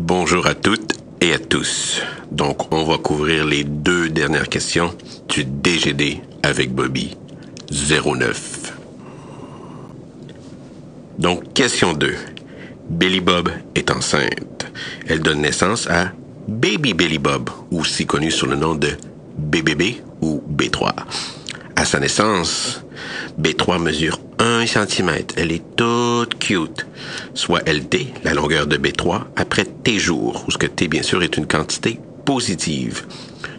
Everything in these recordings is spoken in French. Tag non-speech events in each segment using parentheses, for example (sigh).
Bonjour à toutes et à tous. Donc, on va couvrir les deux dernières questions du DGD avec Bobby 09. Donc, question 2. Billy Bob est enceinte. Elle donne naissance à Baby Billy Bob, aussi connu sous le nom de BBB ou B3. À sa naissance, B3 mesure 1 cm. Elle est toute cute. Soit LT, la longueur de B3, après T jours, où ce que T, bien sûr, est une quantité positive.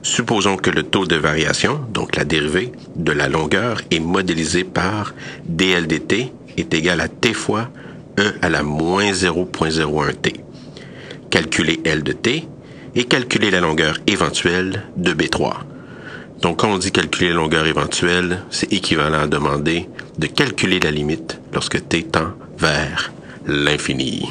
Supposons que le taux de variation, donc la dérivée de la longueur, est modélisé par DLDT est égal à T fois 1 à la moins 0.01 T. Calculer L de T et calculer la longueur éventuelle de B3. Donc, quand on dit calculer la longueur éventuelle, c'est équivalent à demander de calculer la limite lorsque t tend vers l'infini.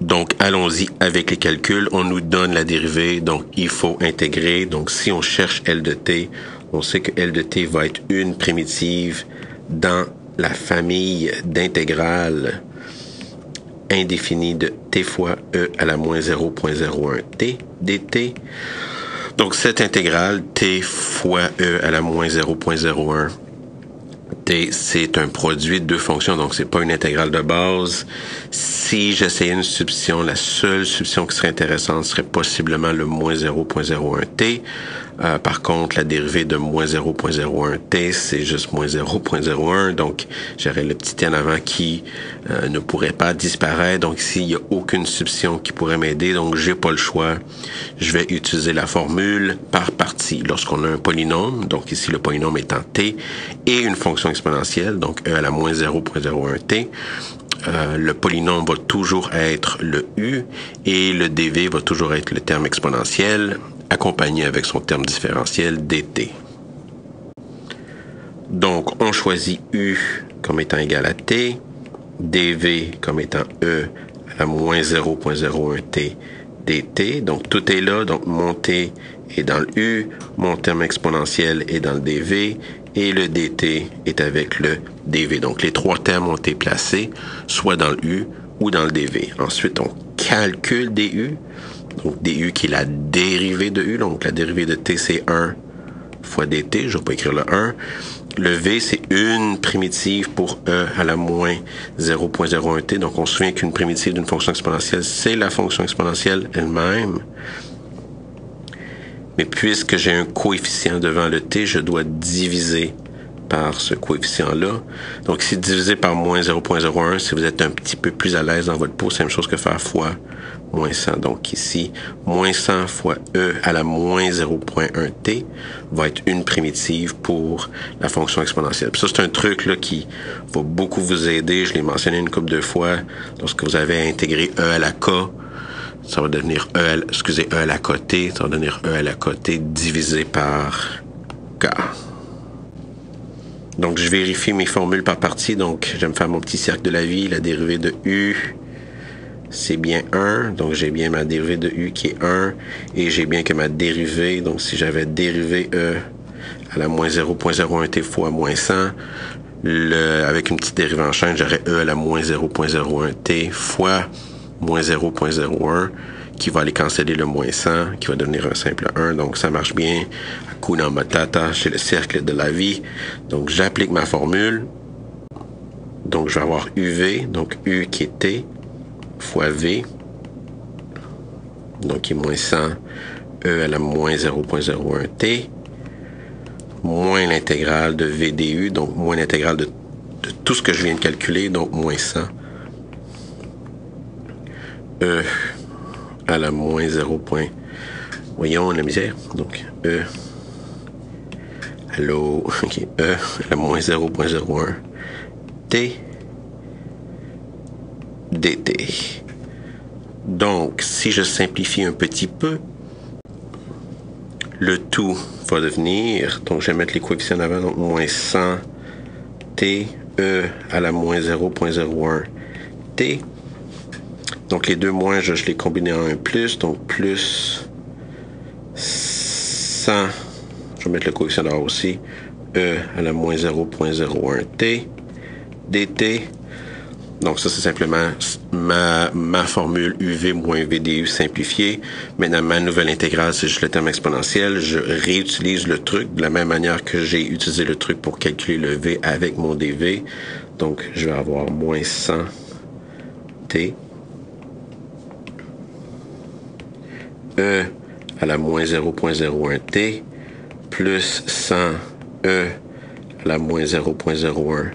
Donc, allons-y avec les calculs. On nous donne la dérivée, donc il faut intégrer. Donc, si on cherche L de t, on sait que L de t va être une primitive dans la famille d'intégrales indéfinies de t fois e à la moins 0.01 t dt. Donc cette intégrale t fois e à la moins 0.01 t, c'est un produit de deux fonctions, donc c'est pas une intégrale de base. Si j'essayais une substitution, la seule substitution qui serait intéressante serait possiblement le moins 0.01 t. Euh, par contre, la dérivée de moins 0.01 t, c'est juste moins 0.01. Donc, j'aurais le petit t en avant qui euh, ne pourrait pas disparaître. Donc, ici, il n'y a aucune substitution qui pourrait m'aider. Donc, j'ai pas le choix. Je vais utiliser la formule par partie. Lorsqu'on a un polynôme, donc ici, le polynôme étant t, et une fonction exponentielle, donc e à la moins 0.01 t, euh, le polynôme va toujours être le u et le dv va toujours être le terme exponentiel accompagné avec son terme différentiel dt. Donc, on choisit u comme étant égal à t, dv comme étant e à la moins 0.01 t dt. Donc, tout est là. Donc, mon t est dans le u, mon terme exponentiel est dans le dv et le dt est avec le dv. Donc, les trois termes ont été placés soit dans le u ou dans le dv. Ensuite, on calcule du. Donc, du qui est la dérivée de u. Donc, la dérivée de t, c'est 1 fois dt. Je vais pas écrire le 1. Le v, c'est une primitive pour e à la moins 0.01 t. Donc, on se souvient qu'une primitive d'une fonction exponentielle, c'est la fonction exponentielle elle-même. Mais puisque j'ai un coefficient devant le t, je dois diviser par ce coefficient-là. Donc, ici, divisé par moins 0.01, si vous êtes un petit peu plus à l'aise dans votre peau, c'est la même chose que faire fois moins 100. Donc ici, moins 100 fois e à la moins 0.1 t va être une primitive pour la fonction exponentielle. Puis ça, c'est un truc là, qui va beaucoup vous aider. Je l'ai mentionné une couple de fois. Lorsque vous avez intégré e à la k, ça va devenir e à, excusez, e à la côté, ça va devenir e à la côté divisé par k. Donc, je vérifie mes formules par partie. Donc, je vais me faire mon petit cercle de la vie, la dérivée de u c'est bien 1, donc j'ai bien ma dérivée de u qui est 1, et j'ai bien que ma dérivée, donc si j'avais dérivé e à la moins 0.01 t fois moins 100, le, avec une petite dérivée en chaîne, j'aurais e à la moins 0.01 t fois moins 0.01 qui va aller canceller le moins 100, qui va devenir un simple 1. Donc ça marche bien. Hakuna Matata, chez le cercle de la vie. Donc j'applique ma formule. Donc je vais avoir UV, donc U qui est T, fois V, donc qui est moins 100 E à la moins 0.01 T, moins l'intégrale de VDU, donc moins l'intégrale de, de, tout ce que je viens de calculer, donc moins 100 E à la moins 0. Voyons la misère. Donc E. Allô? (laughs) Okay. E à la moins 0.01 T dt. Donc, si je simplifie un petit peu, le tout va devenir, donc je vais mettre les coefficients en avant, donc moins 100 t e à la moins 0.01 t. Donc les deux moins, je, je les combine en un plus, donc plus 100, je vais mettre le coefficient là aussi, e à la moins 0.01 t dt Donc ça, c'est simplement ma, ma formule UV moins VDU simplifiée. Maintenant, ma nouvelle intégrale, c'est juste le terme exponentiel. Je réutilise le truc de la même manière que j'ai utilisé le truc pour calculer le V avec mon DV. Donc, je vais avoir moins 100 E à la moins 0.01 T plus 100 E à la moins 0.01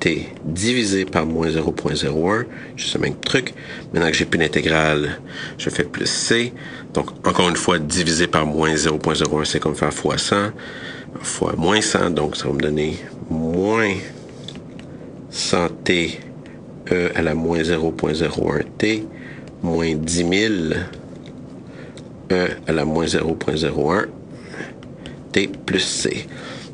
t divisé par moins 0.01, juste le même truc. Maintenant que j'ai plus d'intégrale, je fais plus c. Donc, encore une fois, divisé par moins 0.01, c'est comme faire fois 100, fois moins 100, donc ça va me donner moins 100t e à la moins 0.01 t, moins 10 000 e à la moins 0.01 t plus c.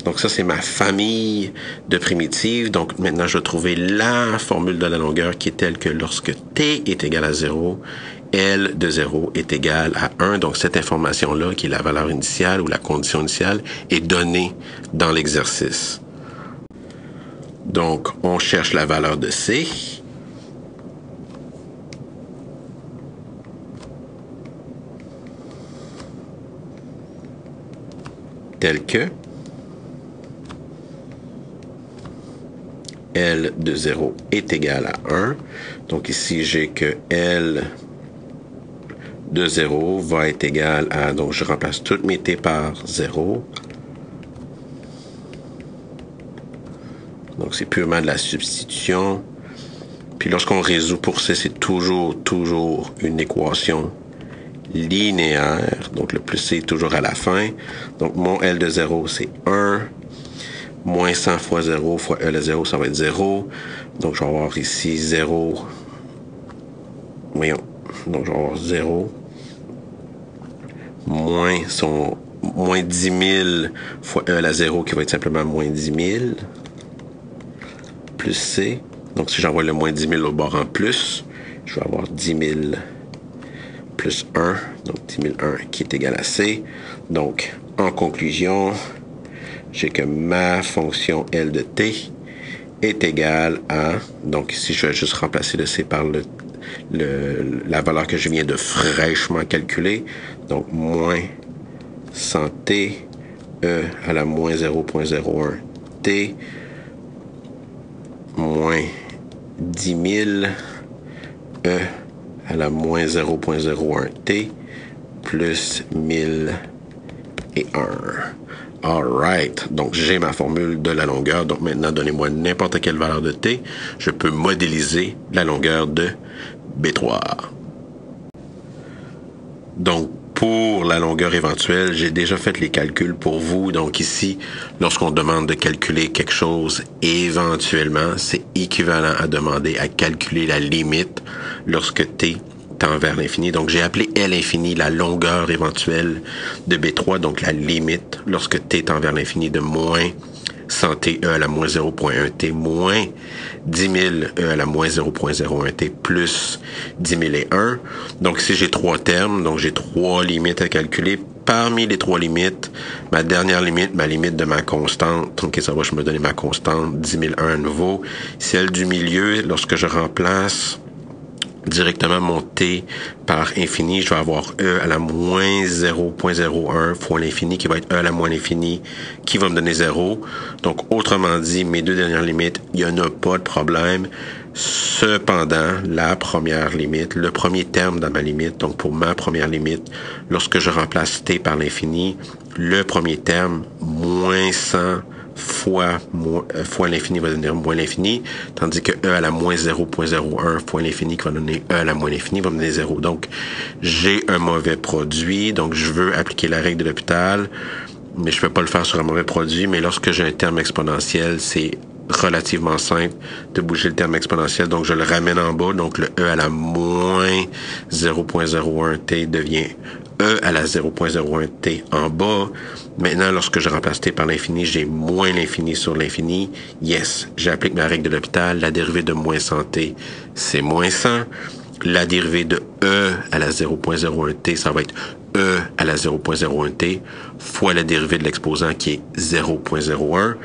Donc ça, c'est ma famille de primitives. Donc maintenant, je vais trouver la formule de la longueur qui est telle que lorsque t est égal à 0, L de 0 est égal à 1. Donc cette information-là, qui est la valeur initiale ou la condition initiale, est donnée dans l'exercice. Donc on cherche la valeur de C. Que L de 0 est égal à 1. Donc ici, j'ai que L de 0 va être égal à... Donc je remplace toutes mes T par 0. Donc c'est purement de la substitution. Puis lorsqu'on résout pour C, c'est toujours, toujours une équation linéaire. Donc le plus C est toujours à la fin. Donc mon L de 0, c'est 1 moins 100 fois 0 fois E de 0, ça va être 0. Donc, je vais avoir ici 0. Voyons. Donc, je vais avoir 0. Moins son, moins 10 000 fois E à la 0 qui va être simplement moins 10 000. Plus C. Donc, si j'envoie le moins 10 000 au bord en plus, je vais avoir 10 000 plus 1. Donc, 10 001 qui est égal à C. Donc, en conclusion, j'ai que ma fonction L de t est égale à, donc ici je vais juste remplacer le c par le, la valeur que je viens de fraîchement calculer, donc moins 100t e à la moins 0.01 t moins 10 000 e à la moins 0.01 t plus 1000 et 1. Alright, donc j'ai ma formule de la longueur. Donc maintenant, donnez-moi n'importe quelle valeur de t. Je peux modéliser la longueur de B3. Donc pour la longueur éventuelle, j'ai déjà fait les calculs pour vous. Donc ici, lorsqu'on demande de calculer quelque chose éventuellement, c'est équivalent à demander à calculer la limite lorsque t tend vers l'infini. Donc, j'ai appelé L infini la longueur éventuelle de B3, donc la limite lorsque T tend vers l'infini de moins 100 T E à la moins 0.1 T moins 10 000 E à la moins 0.01 T plus 10 000 et 1. Donc, si j'ai trois termes, donc j'ai trois limites à calculer. Parmi les trois limites, ma dernière limite, ma limite de ma constante, ok, ça va, je me donner ma constante, 10 001 à nouveau. Celle du milieu, lorsque je remplace directement monter par infini, je vais avoir E à la moins 0.01 fois l'infini qui va être E à la moins l'infini qui va me donner 0. Donc, autrement dit, mes deux dernières limites, il n'y en a pas de problème. Cependant, la première limite, le premier terme dans ma limite, donc pour ma première limite, lorsque je remplace t par l'infini, le premier terme, moins 100 fois, euh, fois l'infini va donner moins l'infini, tandis que e à la moins 0.01 fois l'infini qui va donner e à la moins l'infini va me donner 0. Donc, j'ai un mauvais produit, donc je veux appliquer la règle de l'hôpital, mais je peux pas le faire sur un mauvais produit, mais lorsque j'ai un terme exponentiel, c'est relativement simple de bouger le terme exponentiel. Donc, je le ramène en bas. Donc, le E à la moins 0.01 t devient E à la 0.01 t en bas. Maintenant, lorsque je remplace t par l'infini, j'ai moins l'infini sur l'infini. Yes, j'applique ma règle de l'hôpital. La dérivée de moins 100 t, c'est moins 100. La dérivée de E à la 0.01 t, ça va être E à la 0.01 t fois la dérivée de l'exposant qui est 0.01.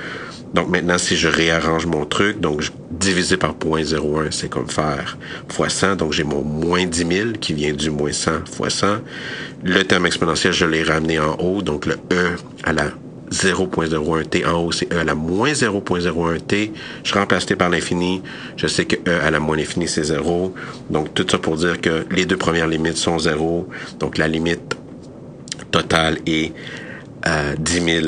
Donc maintenant, si je réarrange mon truc, donc diviser par 0.01, c'est comme faire x 100. Donc j'ai mon moins 10 000 qui vient du moins 100 x 100. Le terme exponentiel, je l'ai ramené en haut. Donc le E à la 0.01t en haut, c'est E à la moins 0.01t. Je remplace T par l'infini. Je sais que E à la moins l'infini, c'est 0. Donc tout ça pour dire que les deux premières limites sont 0. Donc la limite totale est à 10 000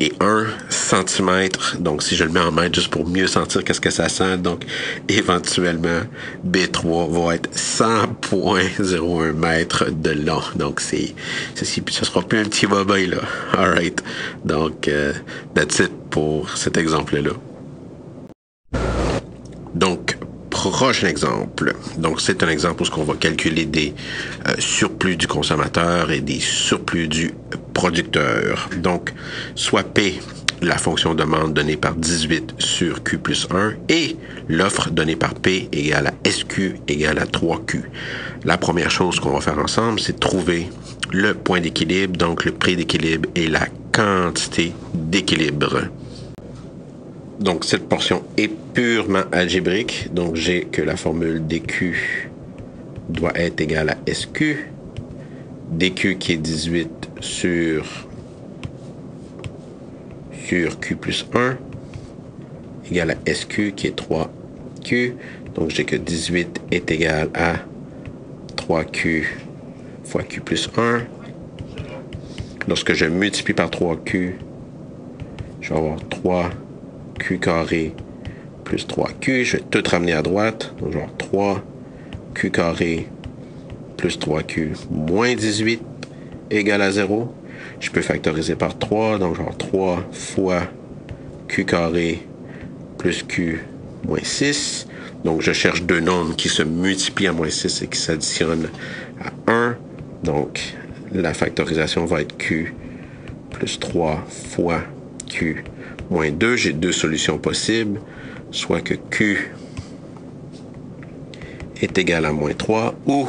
et 1 cm. Donc, si je le mets en mètres, juste pour mieux sentir qu'est-ce que ça sent. Donc, éventuellement, B3 va être 100.01 mètres de long. Donc, c'est, ceci, ce sera plus un petit bobby, là. Alright. Donc, euh, that's it pour cet exemple-là. Donc, prochain exemple. Donc, c'est un exemple où on va calculer des euh, surplus du consommateur et des surplus du producteur. Donc, soit P, la fonction demande donnée par 18 sur Q plus 1 et l'offre donnée par P égale à SQ égale à 3Q. La première chose qu'on va faire ensemble, c'est trouver le point d'équilibre, donc le prix d'équilibre et la quantité d'équilibre. Donc cette portion est purement algébrique. Donc j'ai que la formule DQ doit être égale à SQ. DQ qui est 18 sur, sur Q plus 1 égale à SQ qui est 3Q. Donc j'ai que 18 est égal à 3Q fois Q plus 1. Lorsque je multiplie par 3Q, je vais avoir 3 Q carré plus 3Q. Je vais tout ramener à droite. Donc, genre 3 Q carré plus 3Q moins 18 égale à 0. Je peux factoriser par 3. Donc, genre 3 fois Q carré plus Q moins 6. Donc, je cherche deux nombres qui se multiplient à moins 6 et qui s'additionnent à 1. Donc, la factorisation va être Q plus 3 fois Q moins 2, j'ai deux solutions possibles, soit que Q est égal à moins 3 ou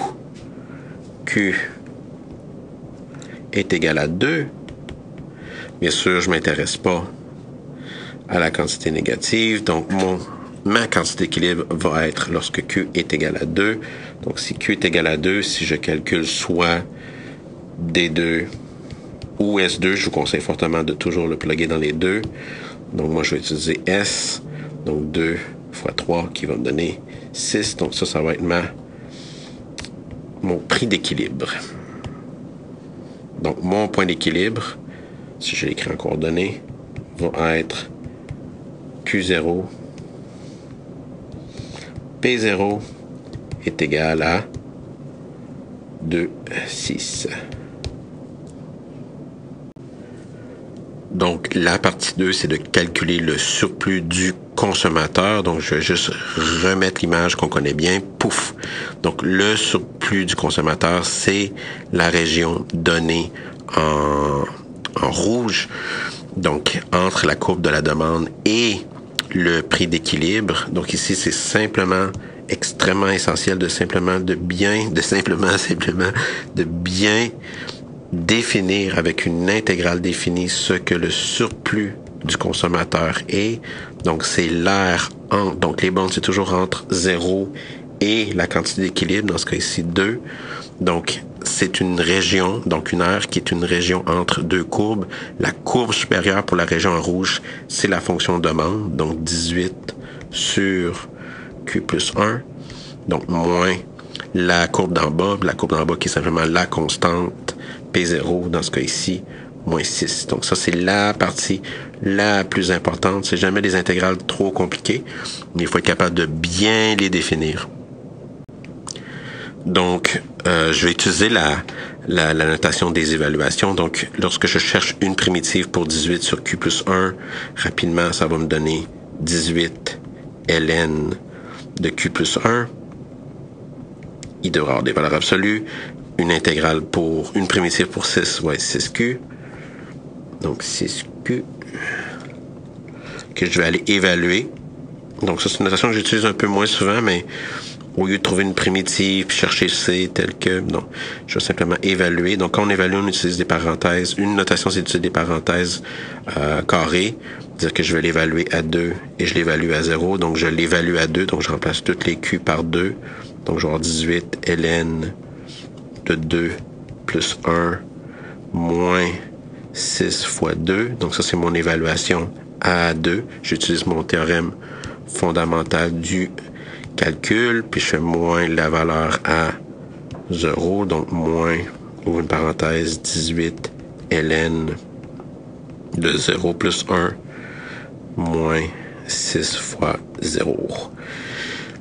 Q est égal à 2. Bien sûr, je ne m'intéresse pas à la quantité négative, donc mon, ma quantité d'équilibre va être lorsque Q est égal à 2. Donc si Q est égal à 2, si je calcule soit D2 ou S2, je vous conseille fortement de toujours le plugger dans les deux. Donc moi, je vais utiliser S, donc 2 fois 3 qui va me donner 6. Donc ça, ça va être mon prix d'équilibre. Donc mon point d'équilibre, si je l'écris en coordonnées, va être Q0, P0 est égal à 2, 6. Donc, la partie 2, c'est de calculer le surplus du consommateur. Donc, je vais juste remettre l'image qu'on connaît bien. Pouf! Donc, le surplus du consommateur, c'est la région donnée en, en rouge. Donc, entre la courbe de la demande et le prix d'équilibre. Donc, ici, c'est simplement extrêmement essentiel de simplement de bien, de simplement, (laughs) simplement, de bien définir avec une intégrale définie ce que le surplus du consommateur est. Donc, c'est l'air en, donc les bandes, c'est toujours entre 0 et la quantité d'équilibre, dans ce cas ici 2. Donc, c'est une région, donc une aire qui est une région entre deux courbes. La courbe supérieure pour la région en rouge, c'est la fonction demande, donc 18 sur Q plus 1, donc moins la courbe d'en bas, la courbe d'en bas qui est simplement la constante P0 dans ce cas ici, moins 6. Donc ça, c'est la partie la plus importante. C'est jamais des intégrales trop compliquées, mais il faut être capable de bien les définir. Donc, euh, je vais utiliser la, la, notation des évaluations. Donc, lorsque je cherche une primitive pour 18 sur Q plus 1, rapidement, ça va me donner 18 ln de Q plus 1. Il devra avoir des valeurs absolues une intégrale pour une primitive pour 6 va être 6Q. Donc 6Q que je vais aller évaluer. Donc ça c'est une notation que j'utilise un peu moins souvent, mais au lieu de trouver une primitive chercher C tel que non, je vais simplement évaluer. Donc quand on évalue, on utilise des parenthèses. Une notation c'est d'utiliser des parenthèses euh, carrées. dire que je vais l'évaluer à 2 et je l'évalue à 0. Donc, je l'évalue à 2. Donc, je remplace toutes les Q par 2. Donc, je vais avoir 18 ln de 2 plus 1 moins 6 fois 2. Donc, ça, c'est mon évaluation à 2. J'utilise mon théorème fondamental du calcul. Puis, je fais moins la valeur à 0. Donc, moins, ouvre une parenthèse, 18 ln de 0 plus 1 moins 6 fois 0.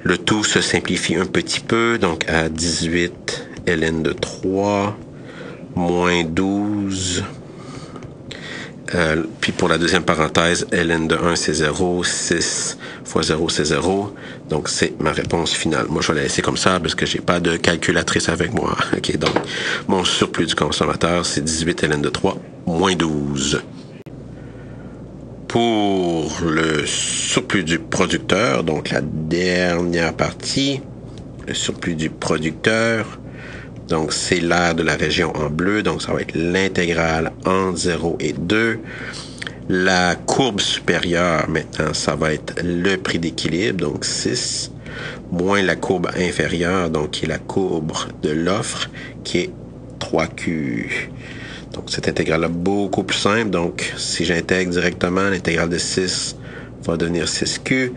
Le tout se simplifie un petit peu, donc à 18 ln de 3 moins 12. Euh, puis pour la deuxième parenthèse, ln de 1 c'est 0, 6 fois 0 c'est 0. Donc c'est ma réponse finale. Moi je vais la laisser comme ça parce que j'ai pas de calculatrice avec moi. (laughs) OK, donc mon surplus du consommateur c'est 18 ln de 3 moins 12. Pour le surplus du producteur, donc la dernière partie, le surplus du producteur, donc c'est l'air de la région en bleu, donc ça va être l'intégrale entre 0 et 2. La courbe supérieure, maintenant, ça va être le prix d'équilibre, donc 6, moins la courbe inférieure, donc qui est la courbe de l'offre, qui est 3Q. Donc, cette intégrale-là, beaucoup plus simple. Donc, si j'intègre directement, l'intégrale de 6 va devenir 6Q.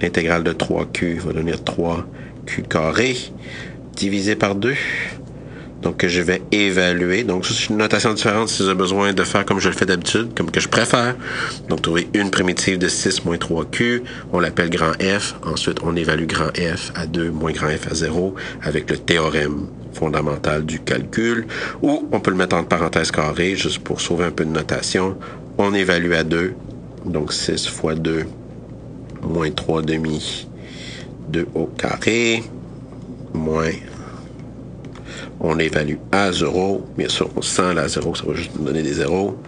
L'intégrale de 3Q va devenir 3Q carré divisé par 2. Donc, que je vais évaluer. Donc, c'est une notation différente si j'ai besoin de faire comme je le fais d'habitude, comme que je préfère. Donc, trouver une primitive de 6 moins 3Q. On l'appelle grand F. Ensuite, on évalue grand F à 2 moins grand F à 0 avec le théorème fondamental du calcul. Ou on peut le mettre entre parenthèses carrées, juste pour sauver un peu de notation. On évalue à 2. Donc, 6 fois 2 moins 3 demi 2 au carré moins on évalue à 0. Bien sûr, on sent la 0, ça va juste nous donner des zéros.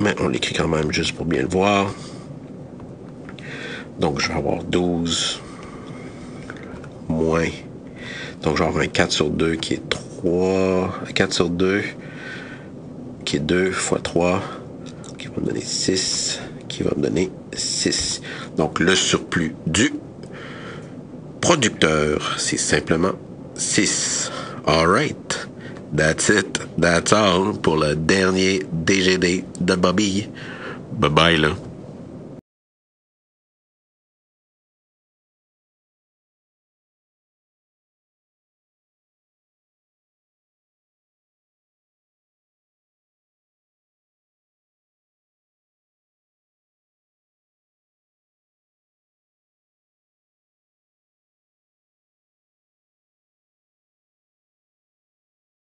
Mais on l'écrit quand même juste pour bien le voir. Donc, je vais avoir 12 moins. Donc, je vais avoir un 4 sur 2 qui est 3. 4 sur 2 qui est 2 fois 3 qui va me donner 6 qui va me donner 6. Donc, le surplus du producteur, c'est simplement 6. Alright. That's it. That's all pour le dernier DGD de Bobby. Bye bye là.